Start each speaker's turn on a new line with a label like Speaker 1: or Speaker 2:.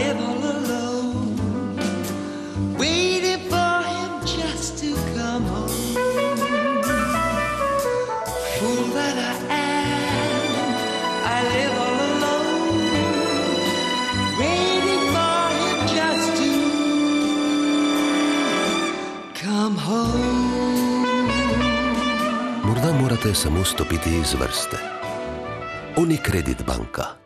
Speaker 1: live all alone, waiting for him just to come home. Fool that I am, I live all alone, waiting for him just to come home.
Speaker 2: Morda morate samo stopiti iz vrste. Unicredit banka.